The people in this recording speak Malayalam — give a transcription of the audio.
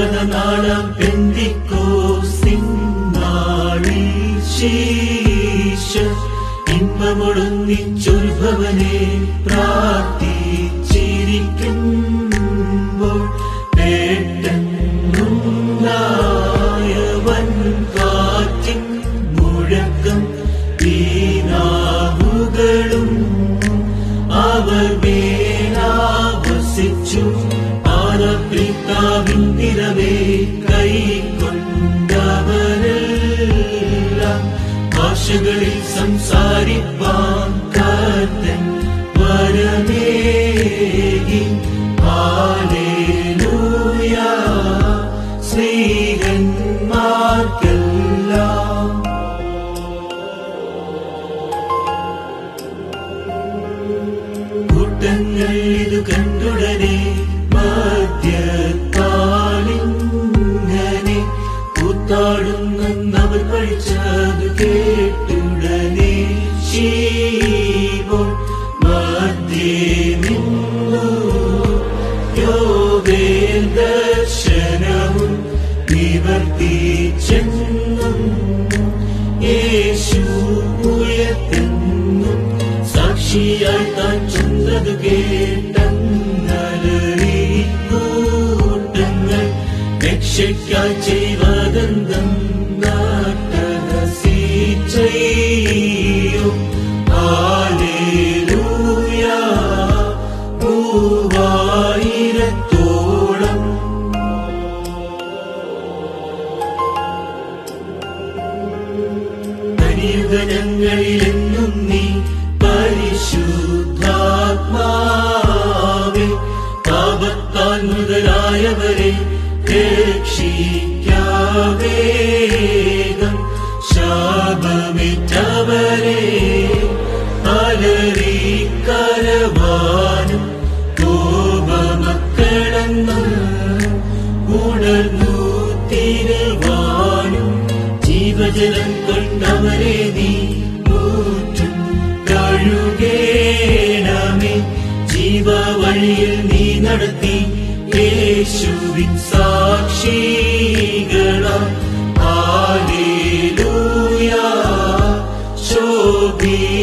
ഒൻപത് പെന്തിക്കോ പെന്തിക്കോസിൻ നാളിൽ ശീശ ഇമ്പമൊടുങ്ങിച്ചുത്ഭവനെ പ്രാർത്ഥിച്ചിരിക്കുമ്പോൾ പേട്ടെന്നുണ്ടായവൻ കാറ്റിൻ മുഴക്കം വീണാവുകളും. അവർ മേലാവസിച്ചു. ആനപ്രിത്താവിൻ നിറവേ കൈക്കൊണ്ടവരെല്ലാം ഭാഷകളിൽ സംസാരിപ്പാൻ കർത്തൻ വരമേകി. ഹാലേലൂയ സ്ത്രീകന്മാർക്കെല്ലാം കൂട്ടങ്ങൾ ഇത് കണ്ടുടനെ. സാക്ഷിയായി താൻ ചെന്നത് കേട്ടങ്ങളീ കൂട്ടങ്ങൾ രക്ഷയ്ക്കായി ചെയ്വതന്തം നാട്ടഹസീച്ചയോ ഹാലേലൂയ മൂവായിരത്തോളം. പരിയുഗങ്ങളിലെന്നും നീ പാപത്താൽ മുതലായവരെ രക്ഷിക്കാവേഗം ശാപമിറ്റവരെ അലറിക്കരവാനും കോപമക്കളെന്നും ഉണർന്നു തിരുവാനും ജീവജലം കണ്ടവരെ നീ മൂറ്റും കഴുകേണമേ ജീവവഴിയിൽ നീ നടത്തി യേശുവിൻ സാക്ഷികളാം. ഹാലേലൂയ ശോഭിപ്പിക്കും